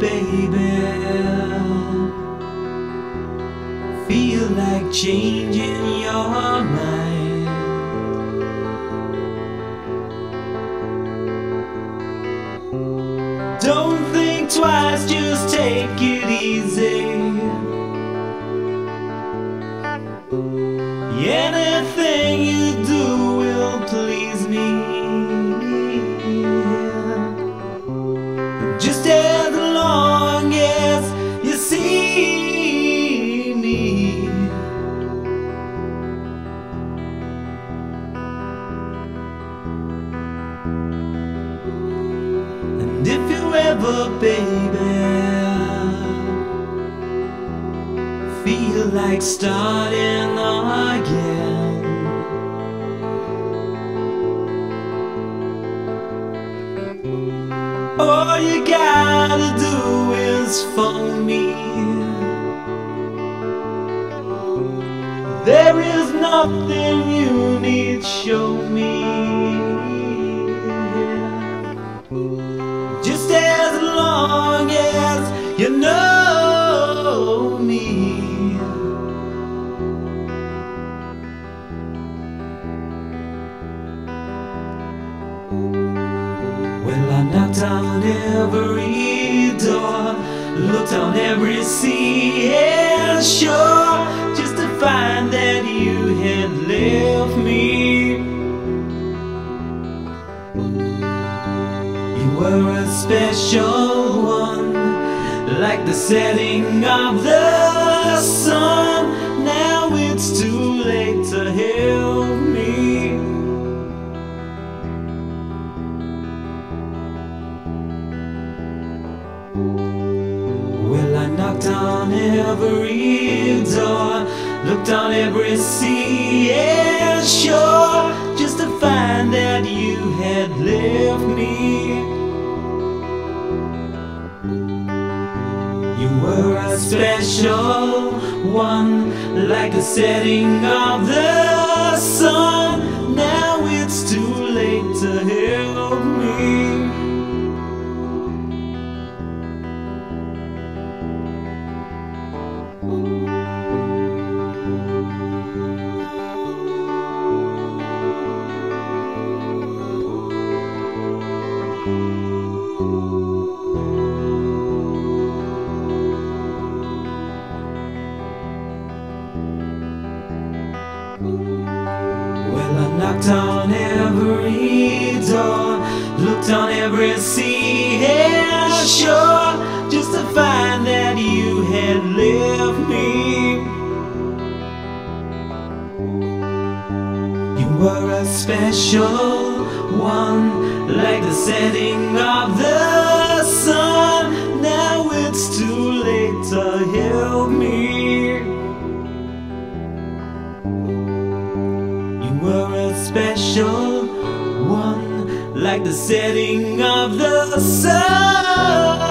baby, feel like changing your mind. Don't you ever, baby, feel like starting again. All you gotta do is phone me. There is nothing you need show me. On every door, looked on every sea and shore, just to find that you had left me. You were a special one, like the setting of the sun. On every door, looked on every sea and shore, just to find that you had left me. You were a special one, like the setting of the sun. Now it's too late to help me. Well, I knocked on every door, looked on every sea and shore, just to find that you had left me. You were a special one, like the setting of the sun. Now it's too late to help me. One, like the setting of the sun.